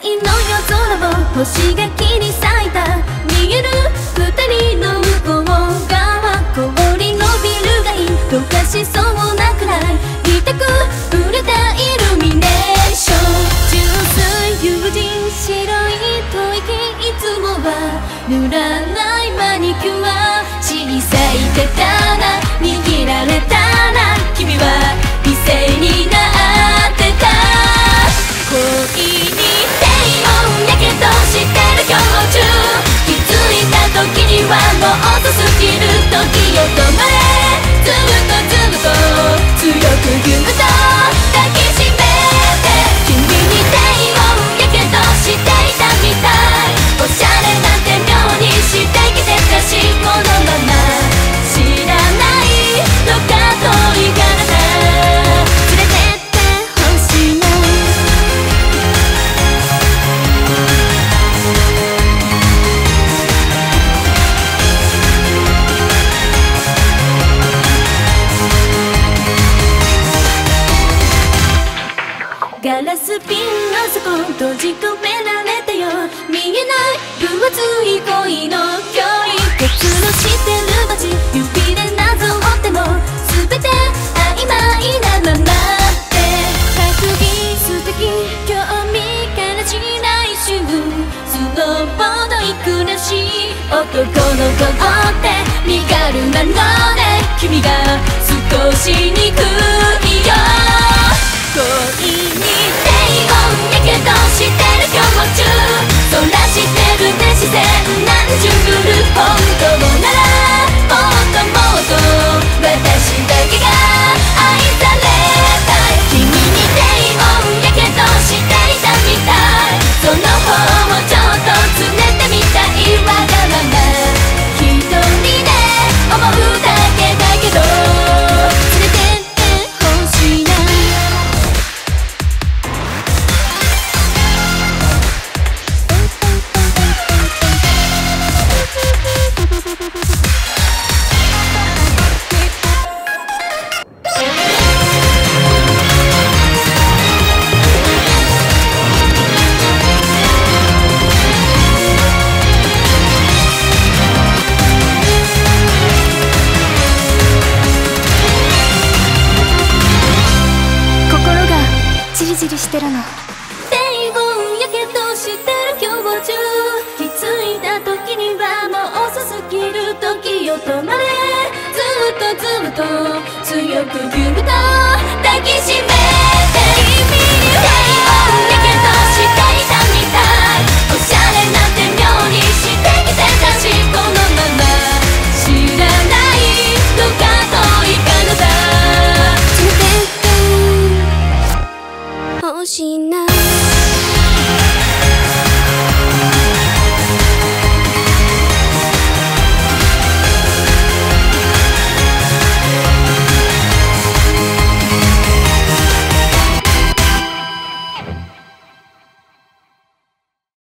の夜空を星が切り裂いた見える二人の向こう側氷のビルがい溶かしそうなくらい痛く触れたイルミネーション純粋友人白い吐息いつもは塗らないマニキュア小さい手はもう遅すぎるガラス瓶の底閉じ込められたよ見えない分厚い恋の距離結露してる街指でなぞっても全て曖昧なままで担ぎ素敵興味からしない瞬スノーボード行くらしい男の子って身軽なので君が少し憎いよじりしてるの低温やけどしてる今日中気づいた時にはもう遅すぎる時を止まれずっとずっと強くぎゅっと抱きしめて